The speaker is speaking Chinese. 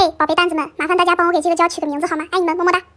嘿宝贝蛋子们麻烦大家帮我给这个胶取个名字好吗爱你们么么哒。